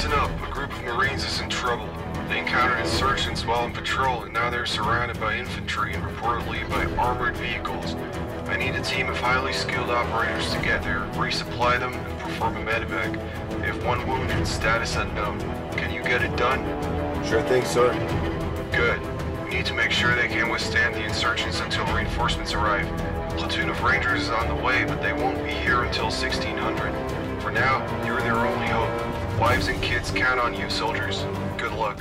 Listen up, a group of Marines is in trouble. They encountered insurgents while on patrol, and now they're surrounded by infantry and reportedly by armored vehicles. I need a team of highly skilled operators to get there, resupply them, and perform a medevac. They have one wounded, status unknown. Can you get it done? Sure thing, sir. Good. We need to make sure they can withstand the insurgents until reinforcements arrive. A platoon of rangers is on the way, but they won't be here until 1600. For now, you're their only hope. Wives and kids count on you, soldiers. Good luck.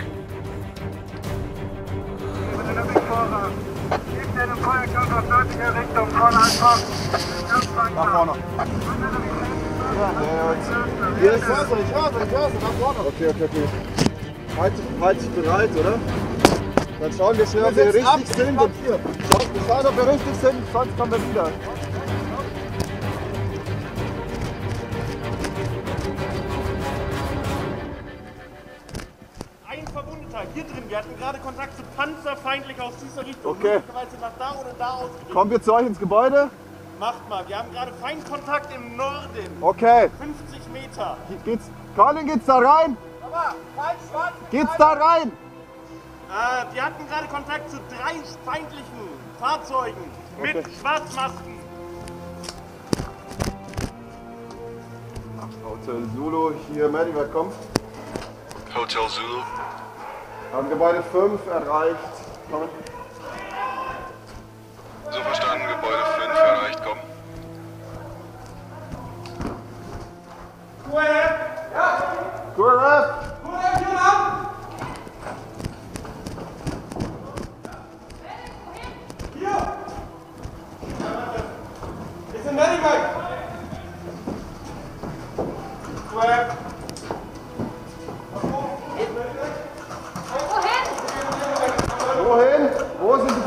Gebt den Feuerkampf auf nördliche Richtung, vorne einfach. Nach vorne. Hier ist Hörse, ich höre, ich höre, nach vorne. Okay, okay, okay. Halt, halt dich bereit, oder? Dann schauen wir schnell, ob wir richtig sind. Und wir schauen, ob wir richtig sind, sonst kommen wir wieder. Wir hatten gerade Kontakt zu panzerfeindlich aus dieser Richtung. Okay. Möglicherweise nach da oder da ausgerichtet. Kommen wir zu euch ins Gebäude? Macht mal. Wir haben gerade Feindkontakt im Norden. Okay. 50 Meter. Geht's, Colin, geht's da rein? Geht's da rein? Äh, wir hatten gerade Kontakt zu drei feindlichen Fahrzeugen mit Okay. Schwarzmasken. Hotel Zulu, hier Medivac kommt. Hotel Zulu. Haben Gebäude 5 erreicht. Kommen. So verstanden, Gebäude 5 erreicht, komm. QRF! Ist ein Medivac. Square.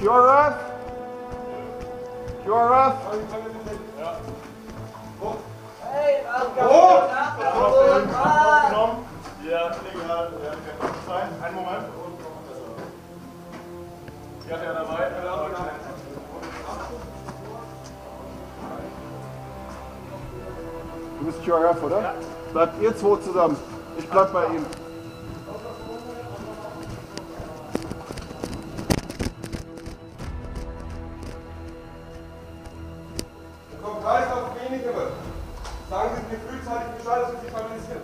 QRF? QRF? QRF? Aufgenommen. Ja, legal. Ja, kann gut sein. Einen Moment. Die hat er dabei. Du bist QRF, oder? Ja. Bleibt ihr zwei zusammen. Ich bleib bei ihm. Sagen Sie mir frühzeitig Bescheid, dass wir Sie stabilisieren.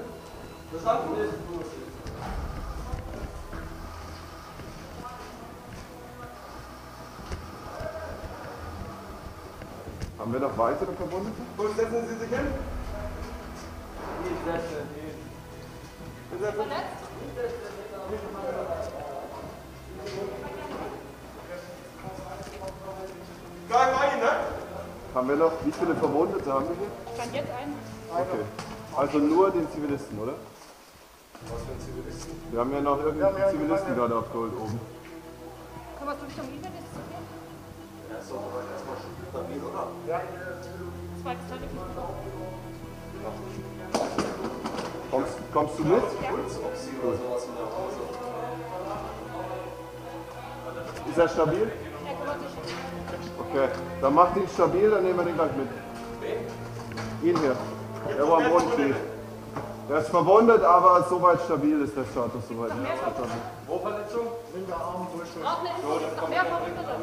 Verstanden? Haben wir noch weitere Verwundete? Wo setzen Sie sich hin? Ich setze Gleich bei Ihnen, ne? Haben wir noch, wie viele Verwundete haben wir hier? Stand jetzt ein. Okay. Also nur den Zivilisten, oder? Was für ein Zivilisten? Wir haben ja noch irgendeinen Zivilisten gerade abgeholt oben. Kann man Richtung Isar Ja, ist doch aber erstmal schon stabil, oder? Ja. Zweites Teil. Kommst, kommst du mit? Hause. Ist er stabil? Okay. Dann macht ihn stabil, dann nehmen wir den gleich mit. Ihn hier. Der wo am Boden steht. Der ist verwundet, aber soweit stabil ist der Status soweit. Wo Verletzung? Auch eine Info, noch mehr Verwundete.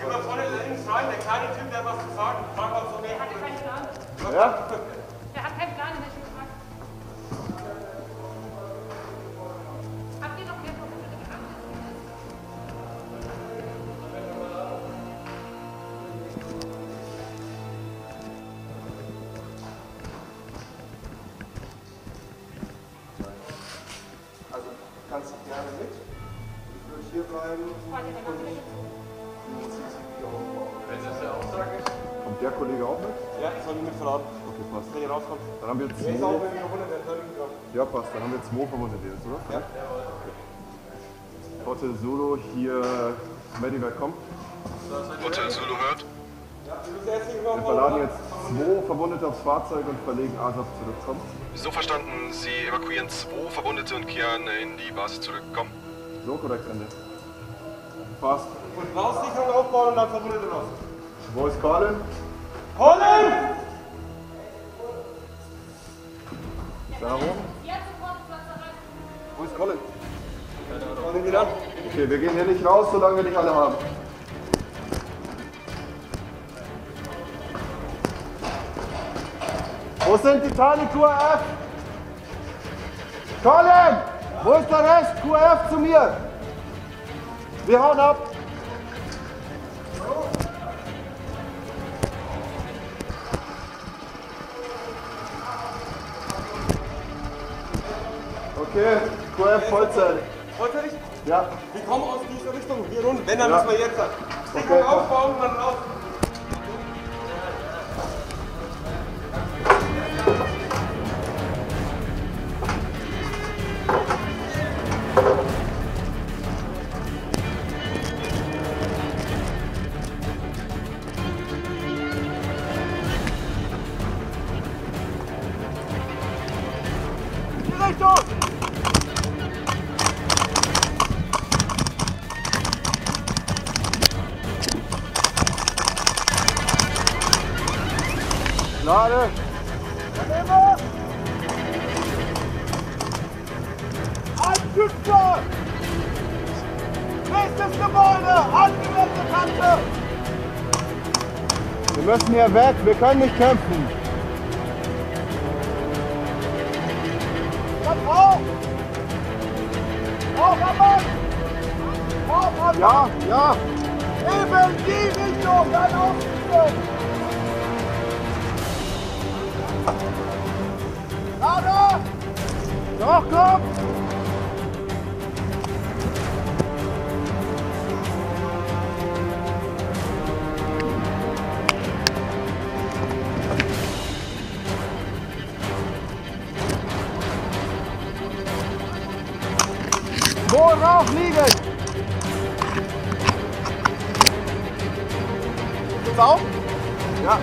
Geh mal vorne links rein, der kleine Typ, der hat was zu sagen. Frag mal so Er hatte keinen Plan. Ja? kannst gerne mit. Ich würde hier bleiben. Fahrt ihr danach wieder hinzu? Kommt der Kollege auch mit? Ja, ich soll ihn mitverladen. Okay, passt. Wenn ihr rauskommt. Dann haben wir Der ist auch, wenn wir verwundet werden, soll ich drauf. Ja, passt. Dann haben wir zwei verwundete jetzt, oder? Ja. Hotel Solo, hier Medivac kommt. Hotel Zulu hört. Wir verladen jetzt zwei Verwundete aufs Fahrzeug und verlegen ASAP zurück. Kommt. So verstanden, Sie evakuieren zwei Verwundete und kehren in die Basis zurück. Komm. So korrekt, Ende. Passt. Und Raussicherung aufbauen und dann verwundete raus. Wo ist Colin? Colin! Platz erreichen. Wo ist Colin? Colin wieder? Okay, wir gehen hier nicht raus, solange wir nicht alle haben. Wo sind die Teile QRF? Colin! Wo ist der Rest? QRF zu mir! Wir hauen ab! Okay, QRF Vollzeit. Vollzeitig? Ja. Wir kommen aus dieser Richtung, hier runter. Wenn, dann Ja. müssen wir jetzt. Sicherung Okay. aufbauen und dann raus. Lade! Anschützer! Nächstes Gebäude! Angewendete Kante! Wir müssen hier weg, wir können nicht kämpfen. Dann auf! Auf am Mann! Auf am Ja, ja. Eben die Richtung! Dann aufstehen! Lade! Doch, komm! Wo Rauch liegt! Geht's auf? Ja.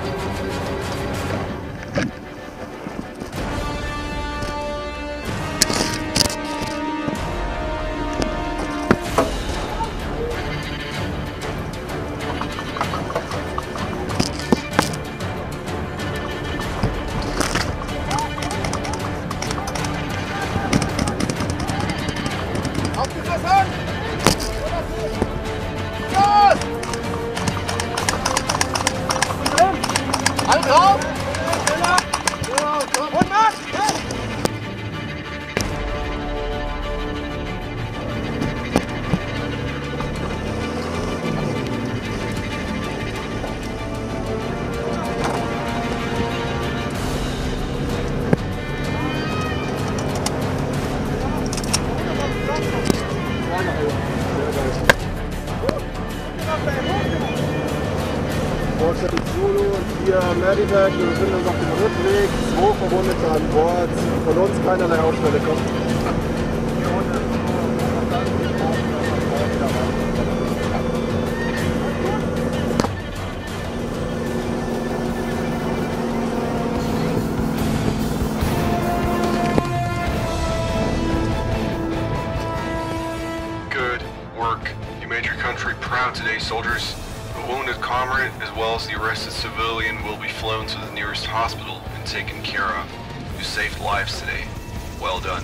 Hotel Zulu hier Medivac. Wir befinden uns auf dem Rückweg. Zwei Verwundete an Bord. Von uns keinerlei Ausfälle kommen. Good work. You made your country proud today, soldiers. The wounded comrade, as well as the arrested civilian, will be flown to the nearest hospital and taken care of. You saved lives today. Well done.